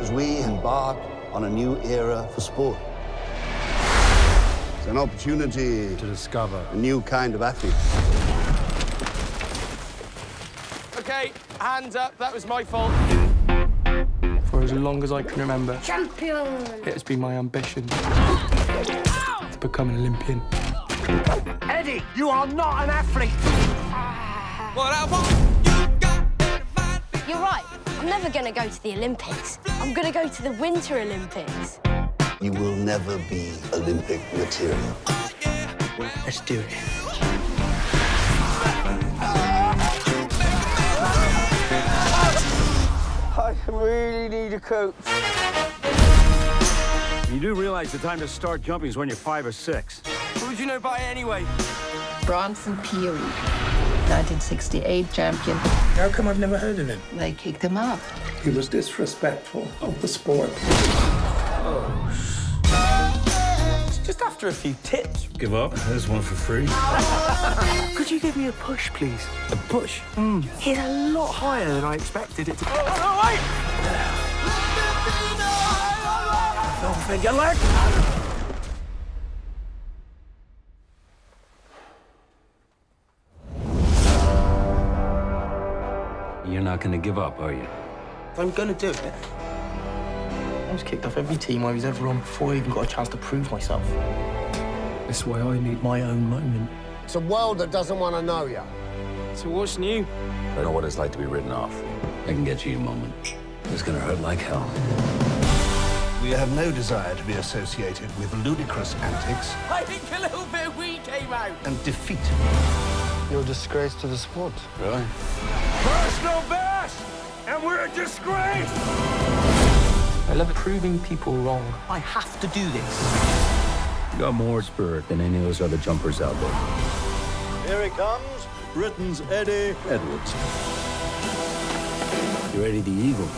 as we embark on a new era for sport. It's an opportunity to discover a new kind of athlete. Okay, hands up. That was my fault. For as long as I can remember, Champion! it has been my ambition to become an Olympian. Eddie, you are not an athlete. What I never going to go to the Olympics. I'm going to go to the Winter Olympics. You will never be Olympic material. Let's do it. I really need a coach. You do realize the time to start jumping is when you're five or six. What would you know about it anyway? Bronson Peary, 1968 champion. How come I've never heard of him? They kicked him out. He was disrespectful of the sport. Just after a few tips. Give up. There's one for free. Could you give me a push, please? A push? Mm. He's a lot higher than I expected it to be. Oh, wait! Don't bend your leg! You're not gonna give up, are you? I'm gonna do it, I was kicked off every team I was ever on before I even got a chance to prove myself. That's why I need my own moment. It's a world that doesn't want to know you. So what's new? I know what it's like to be written off. I can get you a moment. It's gonna hurt like hell. We have no desire to be associated with ludicrous antics I think a little bit we came out. and defeat. You're a disgrace to the sport. Really? Personal best! And we're a disgrace! I love proving people wrong. I have to do this. You got more spirit than any of those other jumpers out there. Here he comes, Britain's Eddie Edwards. You ready, the eagle?